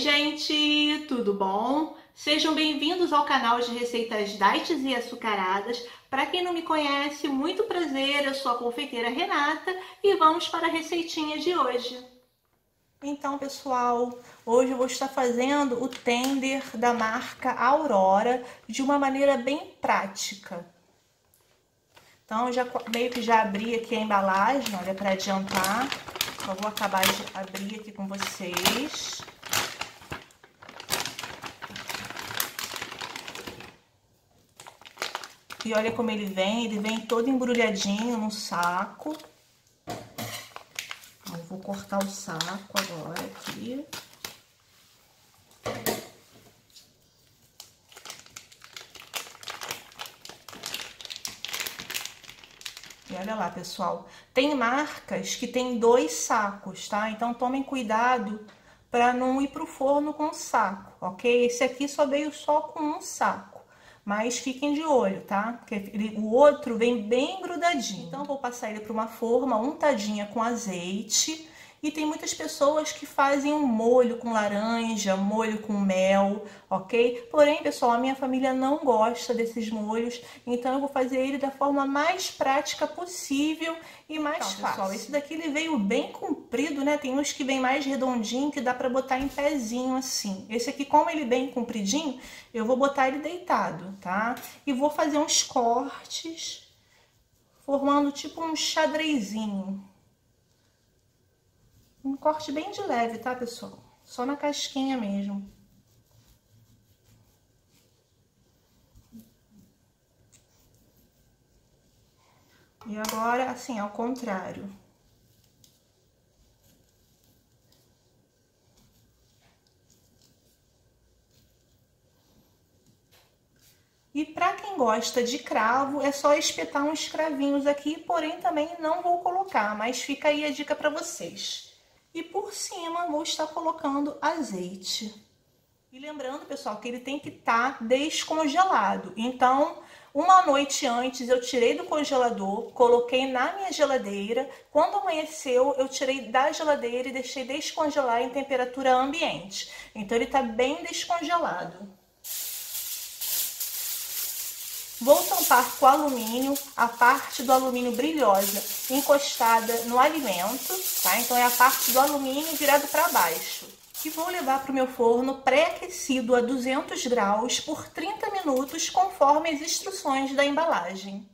gente, tudo bom? Sejam bem-vindos ao canal de receitas diets e açucaradas. Para quem não me conhece, muito prazer, eu sou a confeiteira Renata e vamos para a receitinha de hoje. Então, pessoal, hoje eu vou estar fazendo o tender da marca Aurora de uma maneira bem prática. Então, já meio que já abri aqui a embalagem, olha, para adiantar. Só vou acabar de abrir aqui com vocês. E olha como ele vem, ele vem todo embrulhadinho no saco. Eu vou cortar o saco agora aqui. E olha lá, pessoal, tem marcas que tem dois sacos, tá? Então tomem cuidado para não ir pro forno com saco, ok? Esse aqui só veio só com um saco. Mas fiquem de olho, tá? Porque ele, o outro vem bem grudadinho. Então, vou passar ele para uma forma untadinha com azeite. E tem muitas pessoas que fazem um molho com laranja, molho com mel, ok? Porém, pessoal, a minha família não gosta desses molhos, então eu vou fazer ele da forma mais prática possível e mais então, fácil. Pessoal, esse daqui ele veio bem comprido, né? Tem uns que vem mais redondinho que dá para botar em pezinho assim. Esse aqui, como ele bem compridinho, eu vou botar ele deitado, tá? E vou fazer uns cortes, formando tipo um xadrezinho. Corte bem de leve, tá, pessoal? Só na casquinha mesmo. E agora, assim, ao contrário. E para quem gosta de cravo, é só espetar uns cravinhos aqui, porém também não vou colocar, mas fica aí a dica para vocês. E por cima vou estar colocando azeite. E lembrando, pessoal, que ele tem que estar tá descongelado. Então, uma noite antes eu tirei do congelador, coloquei na minha geladeira. Quando amanheceu, eu tirei da geladeira e deixei descongelar em temperatura ambiente. Então, ele está bem descongelado. Vou tampar com alumínio a parte do alumínio brilhosa encostada no alimento, tá? Então é a parte do alumínio virado para baixo. E vou levar para o meu forno pré-aquecido a 200 graus por 30 minutos, conforme as instruções da embalagem.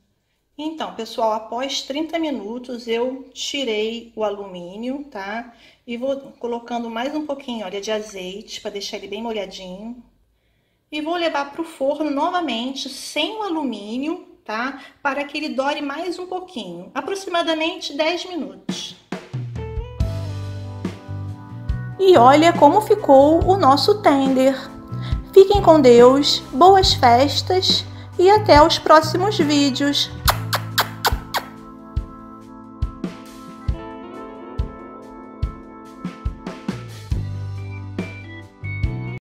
Então, pessoal, após 30 minutos eu tirei o alumínio, tá? E vou colocando mais um pouquinho, olha, de azeite para deixar ele bem molhadinho e vou levar para o forno novamente sem o alumínio, tá? Para que ele dore mais um pouquinho, aproximadamente 10 minutos. E olha como ficou o nosso tender. Fiquem com Deus, boas festas e até os próximos vídeos.